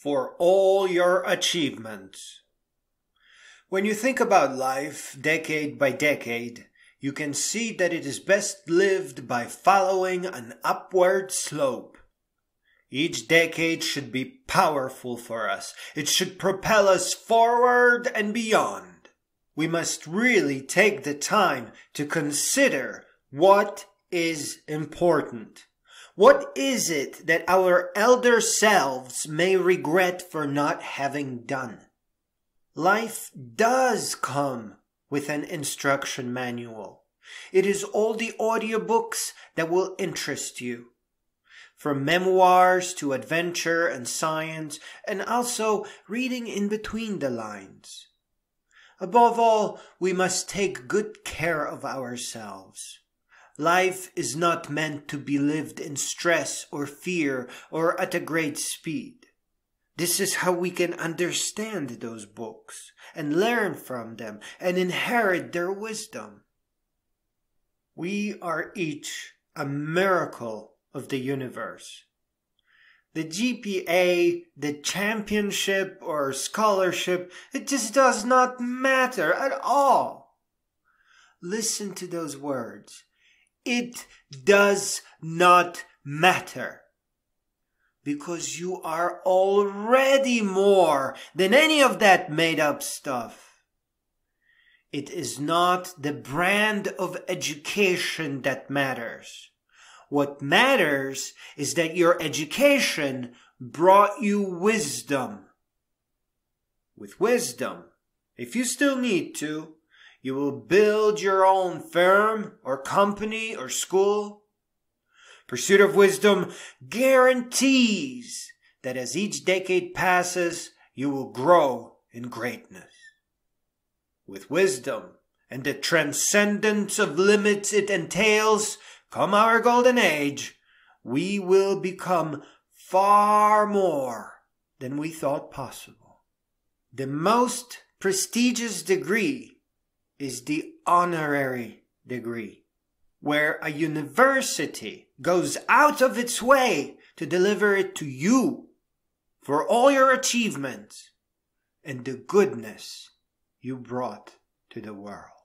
for all your achievements. When you think about life decade by decade, you can see that it is best lived by following an upward slope. Each decade should be powerful for us. It should propel us forward and beyond. We must really take the time to consider what is important. What is it that our elder selves may regret for not having done? Life does come with an instruction manual. It is all the audiobooks that will interest you. From memoirs to adventure and science, and also reading in between the lines. Above all, we must take good care of ourselves. Life is not meant to be lived in stress or fear or at a great speed. This is how we can understand those books and learn from them and inherit their wisdom. We are each a miracle of the universe. The GPA, the championship or scholarship, it just does not matter at all. Listen to those words. It does not matter. Because you are already more than any of that made up stuff. It is not the brand of education that matters. What matters is that your education brought you wisdom. With wisdom, if you still need to, you will build your own firm or company or school. Pursuit of wisdom guarantees that as each decade passes, you will grow in greatness. With wisdom and the transcendence of limits it entails, come our golden age, we will become far more than we thought possible. The most prestigious degree is the honorary degree, where a university goes out of its way to deliver it to you for all your achievements and the goodness you brought to the world.